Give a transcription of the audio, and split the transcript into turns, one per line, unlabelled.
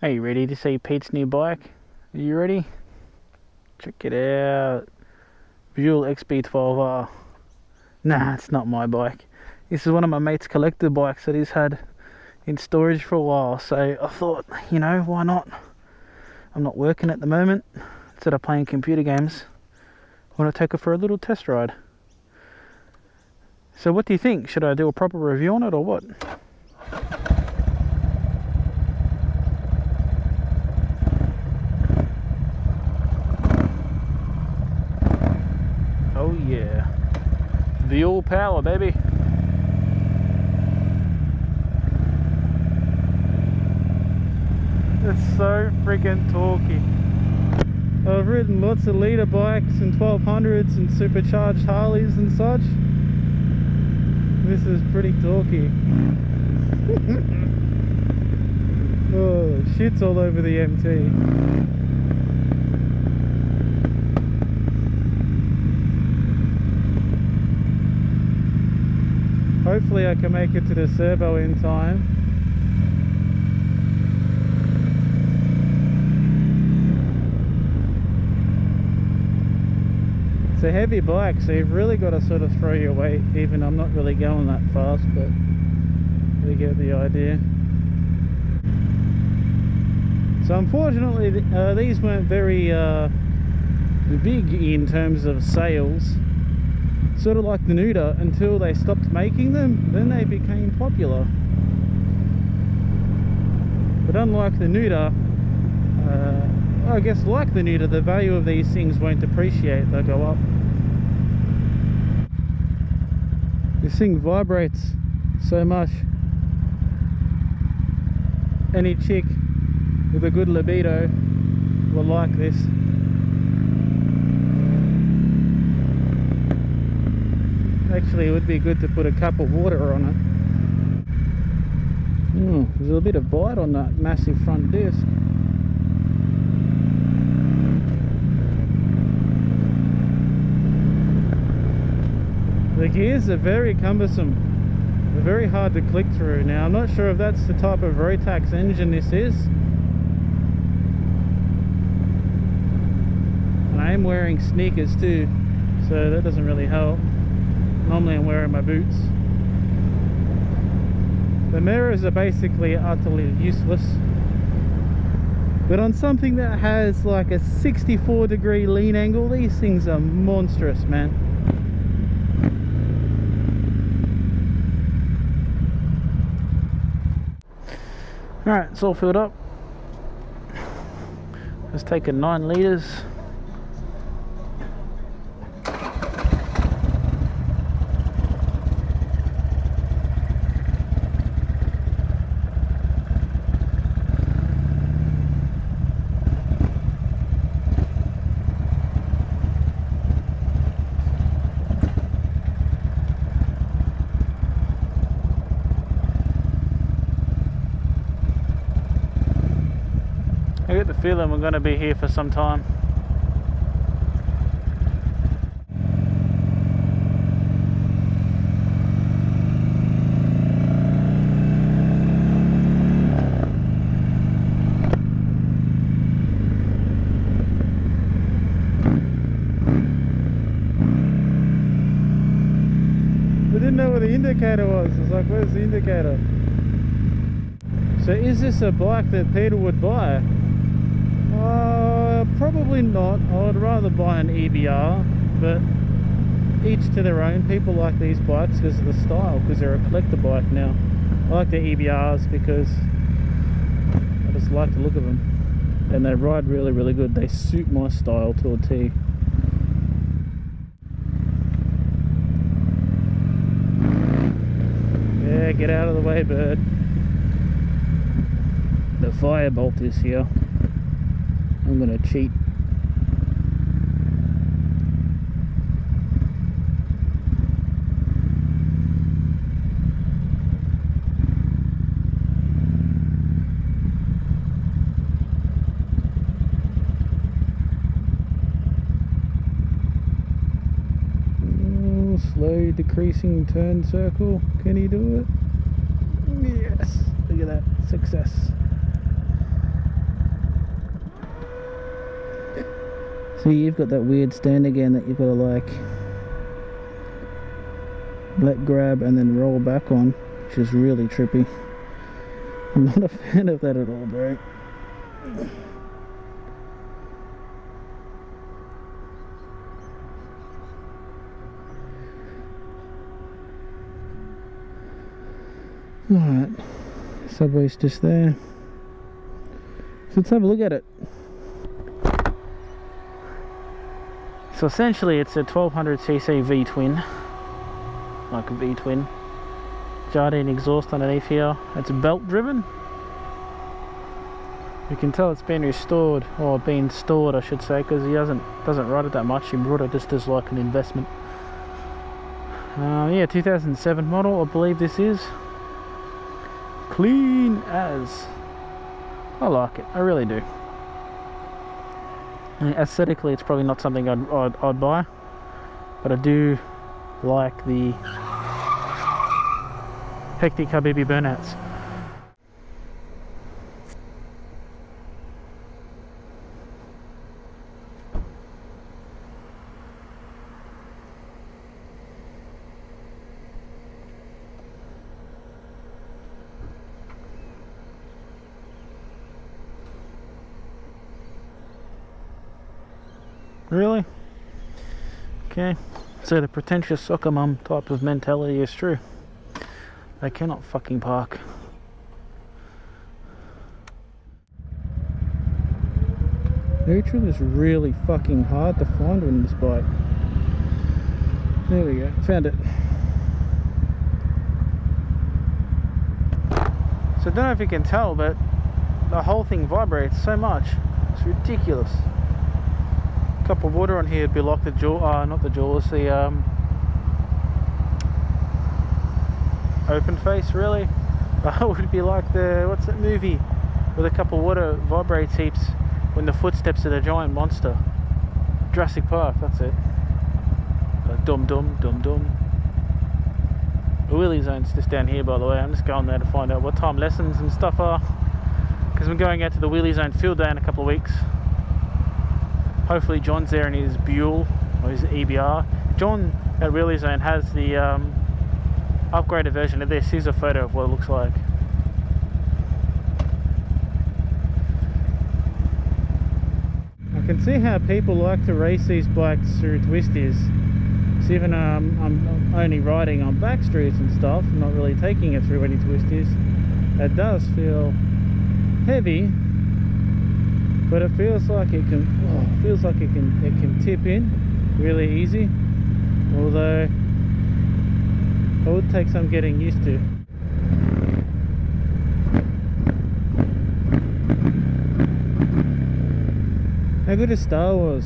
Are you ready to see Pete's new bike? Are you ready? Check it out. Buell XB12R. Nah, it's not my bike. This is one of my mate's collector bikes that he's had in storage for a while. So I thought, you know, why not? I'm not working at the moment. Instead of playing computer games, I want to take it for a little test ride. So what do you think? Should I do a proper review on it or what? Oh yeah. The old power, baby. It's so freaking torquey. I've ridden lots of litre bikes and 1200s and supercharged Harleys and such. This is pretty torquey. oh, shit's all over the MT. Hopefully I can make it to the servo in time. It's a heavy bike, so you've really got to sort of throw your weight, even I'm not really going that fast, but you get the idea. So unfortunately, uh, these weren't very uh, big in terms of sales sort of like the Nuda until they stopped making them then they became popular. But unlike the Nuda uh, I guess like the Nuda the value of these things won't depreciate they'll go up. This thing vibrates so much. Any chick with a good libido will like this Actually, it would be good to put a cup of water on it. Mm, there's a bit of bite on that massive front disc. The gears are very cumbersome. They're very hard to click through. Now, I'm not sure if that's the type of Rotax engine this is. And I am wearing sneakers too, so that doesn't really help normally I'm wearing my boots. The mirrors are basically utterly useless. But on something that has like a 64 degree lean angle these things are monstrous man. All right it's all filled up. Let's take a get the feeling we're going to be here for some time. We didn't know where the indicator was. It's like, where's the indicator? So is this a bike that Peter would buy? Uh, probably not. I would rather buy an EBR, but each to their own. People like these bikes because of the style, because they're a collector bike now. I like the EBRs because I just like the look of them. And they ride really, really good. They suit my style to a T. Yeah, get out of the way, bird. The firebolt is here. I'm gonna cheat. Slow decreasing turn circle. Can he do it? Yes. Look at that. Success. See, you've got that weird stand again that you've got to like let grab and then roll back on, which is really trippy. I'm not a fan of that at all, bro. Alright, subway's just there. So let's have a look at it. So essentially it's a 1200cc V-twin, like a V-twin. Jardine exhaust underneath here. It's belt driven. You can tell it's been restored, or been stored I should say, because he doesn't, doesn't ride it that much. He brought it just as like an investment. Uh, yeah, 2007 model I believe this is clean as. I like it, I really do. Aesthetically, it's probably not something I'd, I'd, I'd buy, but I do like the hectic Habibi burnouts. Really? Okay. So the pretentious soccer mum type of mentality is true. They cannot fucking park. Neutral is really fucking hard to find on this bike. There we go, found it. So I don't know if you can tell, but the whole thing vibrates so much. It's ridiculous cup of water on here would be like the jaw, uh, not the jaws, the um, open face really. Uh, would be like the, what's that movie with a cup of water vibrates heaps when the footsteps of the giant monster. Jurassic Park, that's it. Uh, dum dum dum dum. The wheelie zone's just down here by the way. I'm just going there to find out what time lessons and stuff are. Because I'm going out to the wheelie zone field day in a couple of weeks. Hopefully John's there in his Buell or his EBR. John at Wheelie Zone has the um, upgraded version of this. Here's a photo of what it looks like. I can see how people like to race these bikes through twisties. So even um, I'm only riding on back streets and stuff, I'm not really taking it through any twisties, it does feel heavy but it feels like it can oh, feels like it can it can tip in really easy. Although it would take some getting used to. How good is Star Wars